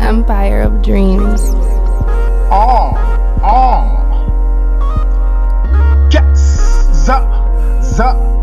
Empire of Dreams. On, on. Yes, zup, zup.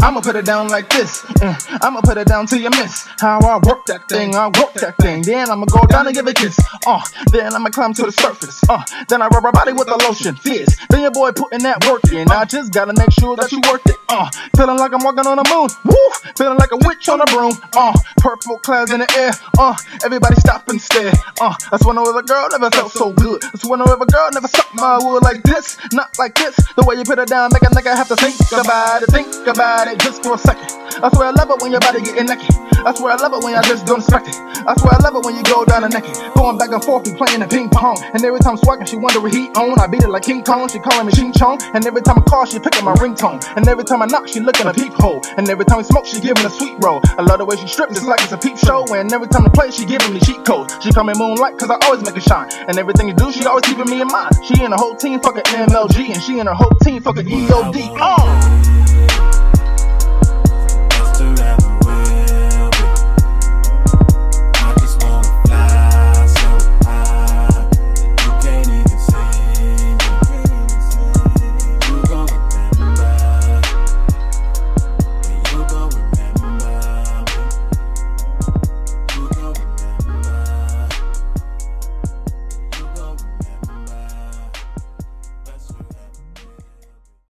I'ma put it down like this. Uh, I'ma put it down till you miss. How I work that thing, I work that thing. Then I'ma go down and give a kiss. Uh, then I'ma climb to the surface. Uh, then I rub my body with the lotion. Fizz. Then your boy putting that work in. I just gotta make sure that you worth it. Uh, feeling like I'm walking on the moon. Woo! Feeling like a witch on a broom. Uh, purple clouds in the air. Uh, everybody stop and stare. Uh, I swear no other girl never felt so good. That's when I no other girl never sucked my wood like this. Not like this. The way you put it down, make a nigga have to think about it. Think about it just for a second. I swear I love it when your body getting naked. I swear I love it when I just don't expect it. I swear I love it when you go down the naked. Going back and forth, we playing the ping pong. And every time I'm swagging, she wonder what he on. I beat it like King Kong, she calling me Ching Chong. And every time I call, she picking my ringtone. And every time I knock, she looking a peephole. And every time we smoke, she giving a sweet roll. I love the way she strips, it's like it's a peep show. And every time I play, she giving me cheat codes. She call me Moonlight, cause I always make it shine. And everything you do, she always keeping me in mind. She and her whole team fucking MLG. And she and her whole team fucking EOD. Oh! Uh.